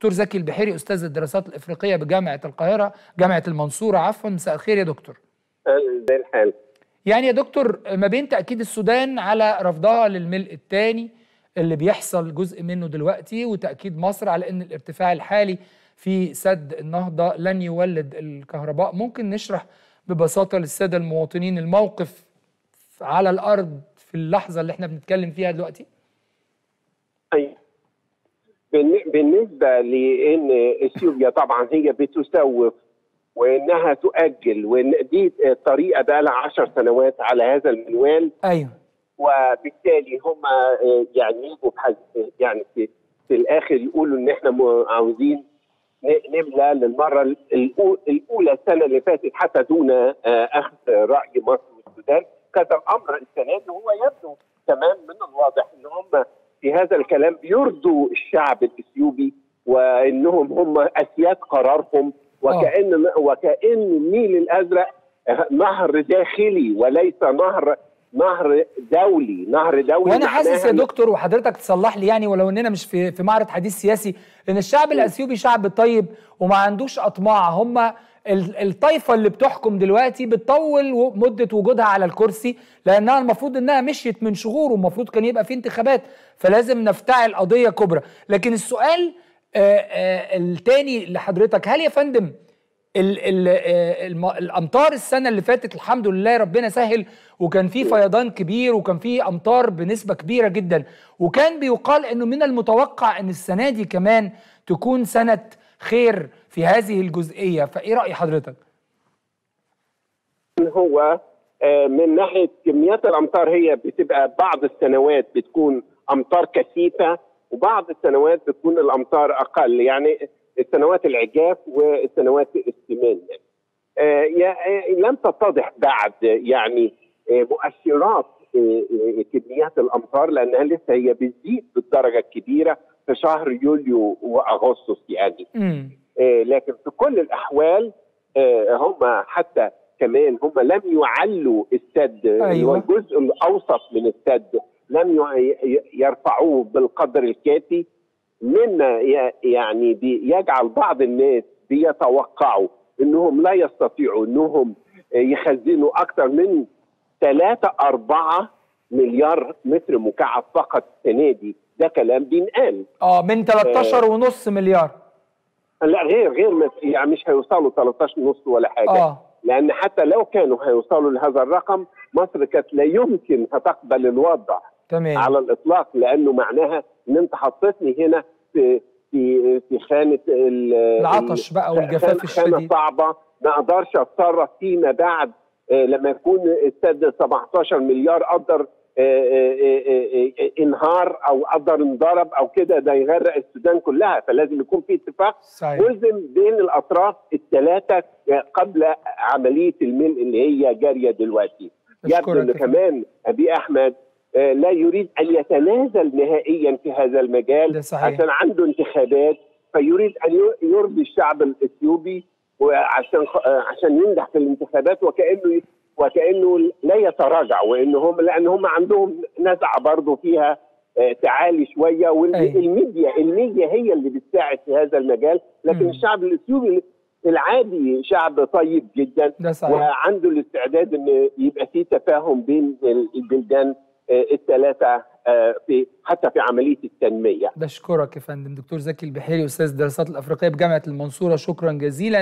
دكتور زكي البحيري أستاذ الدراسات الإفريقية بجامعة القاهرة جامعة المنصورة. عفوا مساء الخير يا دكتور. زي الحال. يعني يا دكتور ما بين تأكيد السودان على رفضها للملء الثاني اللي بيحصل جزء منه دلوقتي وتأكيد مصر على إن الارتفاع الحالي في سد النهضة لن يولد الكهرباء. ممكن نشرح ببساطة للسادة المواطنين الموقف على الأرض في اللحظة اللي إحنا بنتكلم فيها دلوقتي؟ أي. بالنسبة لإن إثيوبيا طبعا هي بتسوف وإنها تؤجل وإن دي طريقة بقى لها 10 سنوات على هذا المنوال. أيوه. وبالتالي هم يعني يجوا يعني في, في الآخر يقولوا إن إحنا عاوزين نملى للمرة الأولى السنة اللي فاتت حتى دون أخذ رأي مصر والسودان. كان الأمر السنة دي هو يبدو تمام من الواضح. ان هم في هذا الكلام بيرضوا الشعب الإثيوبي وإنهم هم أسياد قرارهم وكان وكأن النيل الأزرق نهر داخلي وليس نهر نهر دولي. نهر دولي وأنا حاسس يا دكتور وحضرتك تصلح لي يعني ولو إننا مش في في معرض حديث سياسي إن الشعب الأثيوبي شعب طيب وما عندوش أطماع. هم الطائفه اللي بتحكم دلوقتي بتطول مدة وجودها على الكرسي لأنها المفروض إنها مشيت من شهور والمفروض كان يبقى في انتخابات فلازم نفتعل قضية كبرى. لكن السؤال الثاني لحضرتك هل يا فندم ال ال ال الأمطار السنة اللي فاتت الحمد لله ربنا سهل وكان في فيضان كبير وكان في أمطار بنسبة كبيرة جدا وكان بيقال إنه من المتوقع إن السنة دي كمان تكون سنة خير في هذه الجزئية فإيه رأي حضرتك؟ هو من ناحية كميات الأمطار هي بتبقى بعض السنوات بتكون أمطار كثيفة وبعض السنوات بتكون الأمطار أقل. يعني السنوات العجاف والسنوات السمان يعني. لم تتضح بعد يعني مؤشرات كميات الأمطار لأنها لسه هي بتزيد بالدرجة الكبيرة. في شهر يوليو وأغسطس يعني مم. لكن في كل الأحوال هم حتى كمان هم لم يعلوا السد أيوة. الجزء الأوسط من السد لم يرفعوه بالقدر الكافي مما يعني يجعل بعض الناس بيتوقعوا إنهم لا يستطيعوا إنهم يخزنوا أكثر من 3 4 مليار متر مكعب فقط. السنة دي ده كلام بينقال آه من 13 آه. ونص مليار. لا غير غير يعني مش هيوصلوا 13 ونص ولا حاجة. آه. لأن حتى لو كانوا هيوصلوا لهذا الرقم مصر كانت لا يمكن هتقبل الوضع تمام. على الإطلاق لأنه معناها إن أنت حطيتني هنا في في في خانة العطش بقى والجفاف الشديد. خانه صعبة. ما أقدرش أتصرف فيما بعد لما يكون السد 17 مليار قدر انهار أو قدر انضرب أو كده ده يغرق السودان كلها فلازم يكون في اتفاق صحيح. ملزم بين الاطراف الثلاثة قبل عملية الملء اللي هي جارية دلوقتي يبدو إن كمان أبي أحمد لا يريد أن يتنازل نهائيا في هذا المجال. عشان عنده انتخابات فيريد أن يرضي الشعب الإثيوبي وعشان عشان ينجح في الانتخابات وكأنه وكأنه لا يتراجع وان هم لأن هم عندهم نزعة برضه فيها تعالي شوية والميديا الميديا هي اللي بتساعد في هذا المجال لكن م. الشعب الإثيوبي العادي شعب طيب جدا ده صحيح. وعنده الاستعداد إن يبقى في تفاهم بين البلدان الثلاثة في حتى في عملية التنمية بشكرك يا فندم دكتور زكي البحيري أستاذ الدراسات الأفريقية بجامعة المنصورة شكرا جزيلا